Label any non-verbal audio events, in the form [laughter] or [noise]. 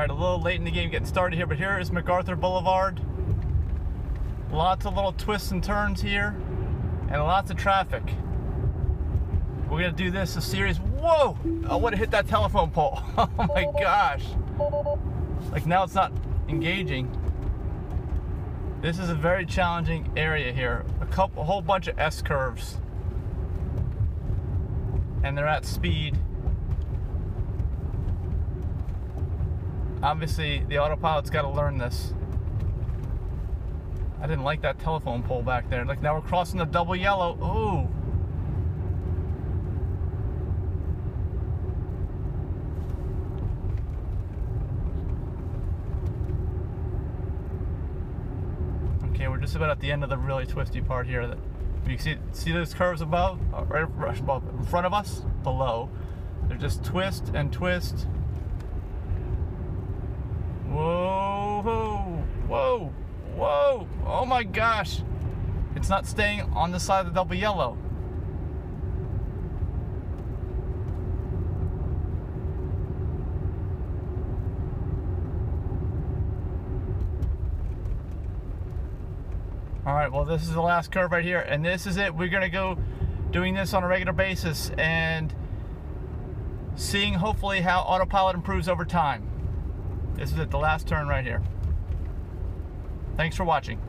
right, a little late in the game getting started here, but here is MacArthur Boulevard. Lots of little twists and turns here, and lots of traffic. We're gonna do this a series. Whoa! I would have hit that telephone pole. [laughs] oh my gosh! Like now it's not engaging. This is a very challenging area here. A couple, a whole bunch of S curves, and they're at speed. Obviously, the autopilot's got to learn this. I didn't like that telephone pole back there. Like now we're crossing the double yellow. Ooh. Okay, we're just about at the end of the really twisty part here. That you see see those curves above, uh, right above, in front of us, below. They're just twist and twist. Whoa, whoa, whoa! Oh my gosh! It's not staying on the side of the double yellow. All right, well, this is the last curve right here, and this is it. We're gonna go doing this on a regular basis and seeing hopefully how autopilot improves over time. This is it, the last turn right here. Thanks for watching.